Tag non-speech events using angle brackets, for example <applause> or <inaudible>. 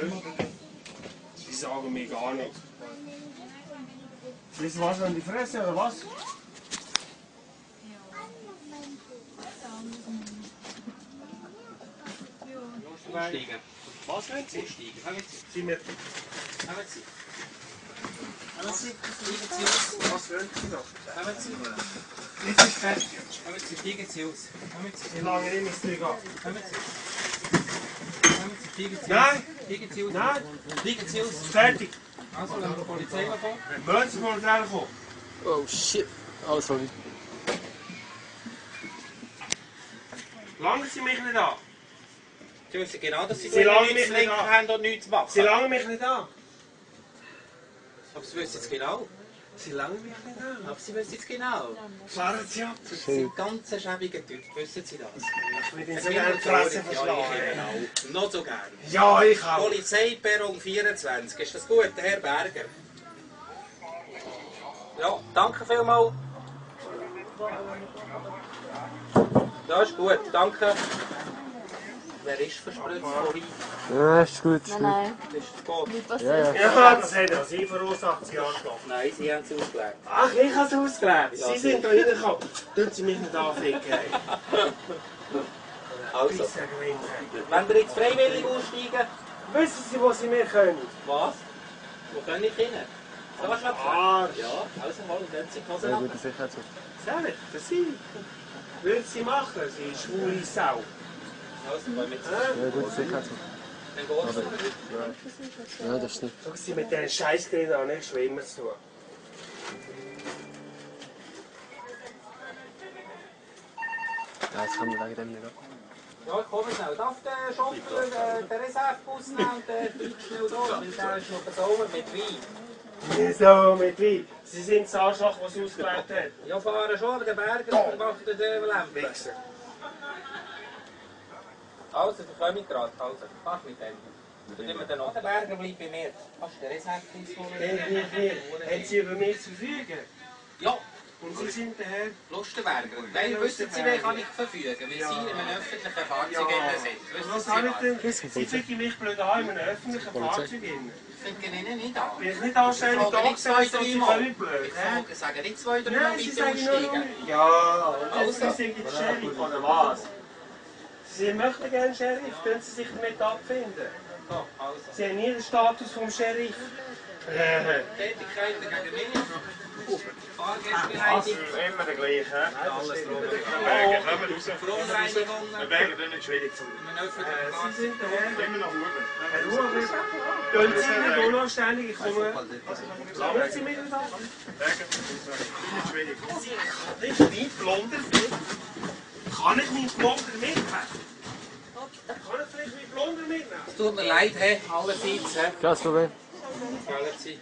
Die sagen mir gar nichts. Willst du was an die Fresse oder was? Aussteigen. Was wollen Sie? Aussteigen. Kommen Sie. Sie mir, Kommen Sie. Kommen Sie. Sie was wollen Sie noch? Kommen Sie. Jetzt ist fertig. Kommen Sie. Steigen Sie aus. Kommen Sie. Wie lange nehme ich es dir ab? Kommen Sie. Nein. Nein, Steigen Sie aus. fertig. Also, wir die Polizei kommen. Möchten Sie mal kommen? Oh shit. Oh, sorry. Lange Sie mich nicht an. Sie wissen genau, dass Sie Sie langen mich nicht an. haben und nichts machen. Sie langen mich nicht an. Aber Sie wissen es genau. Sie nicht an. Aber Sie wissen es genau. Fahren Sie ab. Sie sind ganz ein schäbiger Typ. Wissen Sie das? Ich will Ihnen so gerne die Fresse Ja, ich verschlagen. auch. Noch so gern. Ja, ich auch. Polizeiperron 24. Ist das gut, Herr Berger? Ja, danke vielmals. Ja, ist gut, danke. Wer ist verspritzt vorhin? Ja, ist gut, ist Nein, gut. nein, Das ist gut. nicht Ja, passiert. ja. Ja, das hat. Sie verursacht Sie Arschloch. Nein, Sie haben es ausgelegt. Ach, ich habe es ausgelebt. Ja, Sie sind da reingekommen. Tun Sie mich nicht anficken. <laughs> Also, wenn wir jetzt freiwillig aussteigen, Wissen Sie, wo Sie mir können? was? Wo kann ich hin? Da ist Arsch. Ja, also mal, dann Sie die Hose Sehr gute Sicherheitsschutz. Ehrlich, das Sie. Würden Sie machen, Sie schwule Sau. Jetzt. Hä? Sehr Sicherheitsschutz. Dann geht's. Ja, das stimmt. Schau Sie mit diesen Scheißgeräten an, nichts schwimmen zu tun. Ja, das kann man wegen dem nicht ab. Ja, ich komme schnell. Darf der Chauffeur äh, den Reservebus nehmen und der bleibt schnell da? Weil der ist noch besonnen mit Wein. Wieso mit Wein? Sie sind das Arschloch, das Sie ausgelebt hat. Ja, fahren schon, aber der Berger macht den Lampe. Also, der kommt gerade. Also, mach mit dem. Und immer der noch. Der Berger bleibt bei mir. Hast du den Reservebus Haben Sie, haben Sie über mich zu verfügen? Ja, Und Sie sind der Herr? Lustenberger. Dann wissen Sie, wer kann ich verfügen, weil Sie in einem öffentlichen Fahrzeug Ja. sind. Was Sie habe ich was? denn? Sie ficken mich blöd an in einem öffentlichen Fahrzeug. Ich finde Ihnen nicht an. Bin ich nicht Ich frage da zwei, gesessen und Sie kommen blöd? Ich sagen nicht zwei, drei Mal Nein, Sie nur, aussteigen. ja, und Also. jetzt sind Sie der Sheriff, oder was? Sie möchten gerne Sheriff, können Sie sich damit abfinden? So, also. Sie haben nie den Status vom Sheriff. Tätigkeiten gegen mich. Fahrgästbereinigung. Immer der gleiche. Alles drum. Bergen, kommen raus. Verunreinigungen. Bergen, dann nicht schwierig zu Äh, Sie sind der Herr. Immer nach oben. Herr Ruhe, können Sie nicht unanständig? Ich komme. Langen Sie mich nicht ab? Bergen, nicht schwierig. Nicht nicht blonder Film. Kann ich nicht blonder mitnehmen? Kann ich vielleicht nicht blonder mitnehmen? Es tut mir leid, he, allerseits. he. Kein Problem. Gell, Sie.